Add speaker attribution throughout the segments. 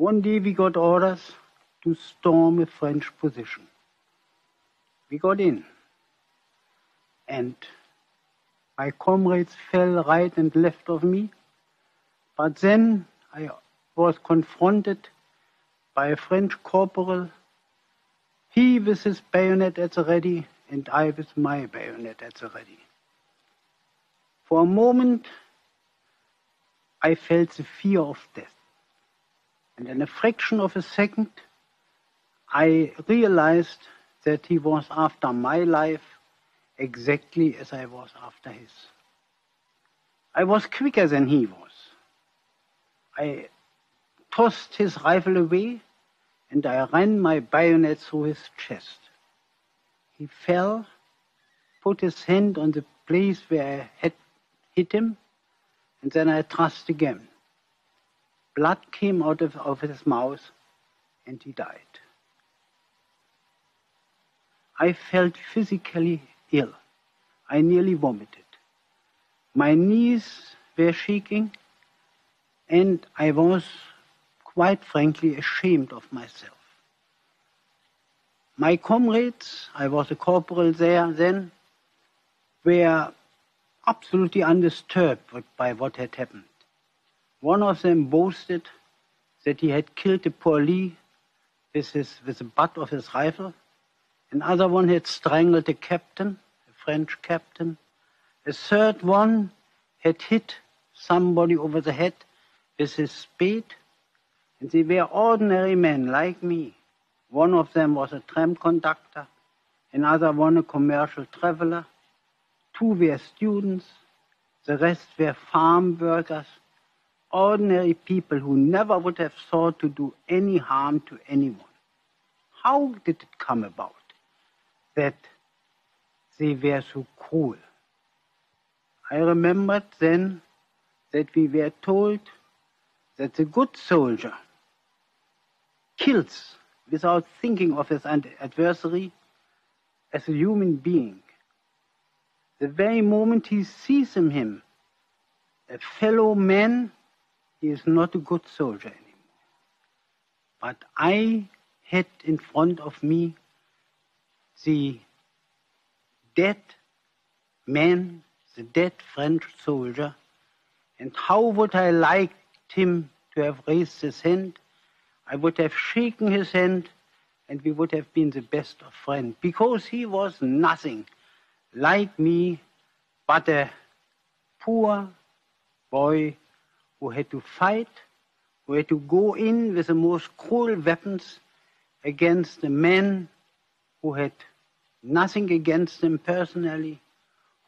Speaker 1: One day we got orders to storm a French position. We got in, and my comrades fell right and left of me. But then I was confronted by a French corporal, he with his bayonet at the ready, and I with my bayonet at the ready. For a moment, I felt the fear of death. And in a fraction of a second, I realized that he was after my life exactly as I was after his. I was quicker than he was. I tossed his rifle away and I ran my bayonet through his chest. He fell, put his hand on the place where I had hit him, and then I thrust again. Blood came out of, of his mouth, and he died. I felt physically ill. I nearly vomited. My knees were shaking, and I was quite frankly ashamed of myself. My comrades, I was a corporal there then, were absolutely undisturbed by what had happened. One of them boasted that he had killed a poilu with, his, with the butt of his rifle. Another one had strangled a captain, a French captain. A third one had hit somebody over the head with his spade. And they were ordinary men like me. One of them was a tram conductor, another one a commercial traveler. Two were students, the rest were farm workers, ordinary people who never would have thought to do any harm to anyone. How did it come about that they were so cruel? I remembered then that we were told that the good soldier kills without thinking of his adversary as a human being. The very moment he sees in him a fellow man, he is not a good soldier anymore. But I had in front of me the dead man, the dead French soldier, and how would I like him to have raised his hand? I would have shaken his hand and we would have been the best of friends. Because he was nothing like me but a poor boy who had to fight, who had to go in with the most cruel weapons against the man who had nothing against him personally,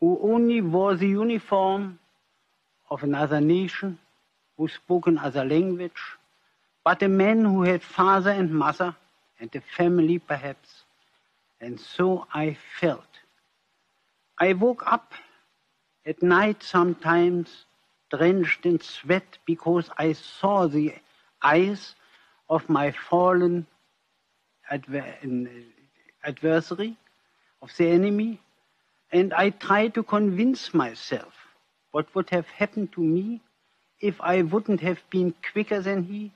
Speaker 1: who only wore the uniform of another nation, who spoke another language, but a man who had father and mother and a family perhaps. And so I felt. I woke up at night sometimes drenched in sweat because I saw the eyes of my fallen adver uh, adversary, of the enemy, and I tried to convince myself what would have happened to me if I wouldn't have been quicker than he,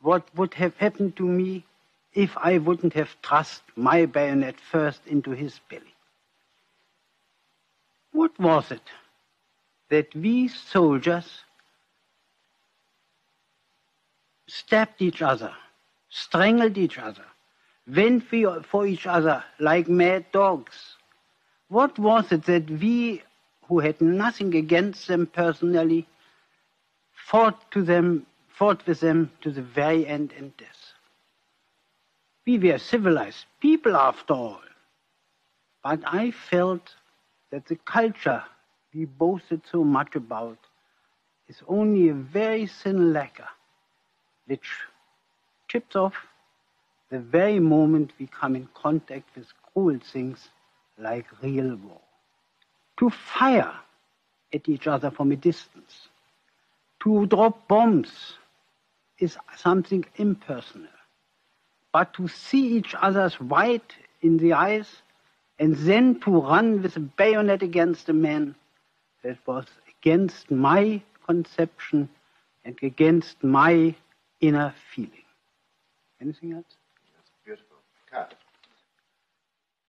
Speaker 1: what would have happened to me if I wouldn't have thrust my bayonet first into his belly. What was it that we soldiers stabbed each other, strangled each other, went for each other like mad dogs? What was it that we, who had nothing against them personally, fought to them fought with them to the very end in death. We were civilized people after all. But I felt that the culture we boasted so much about is only a very thin lacquer which chips off the very moment we come in contact with cruel things like real war. To fire at each other from a distance, to drop bombs is something impersonal. But to see each other's white in the eyes and then to run with a bayonet against a man, that was against my conception and against my inner feeling. Anything else?
Speaker 2: That's beautiful. Cut.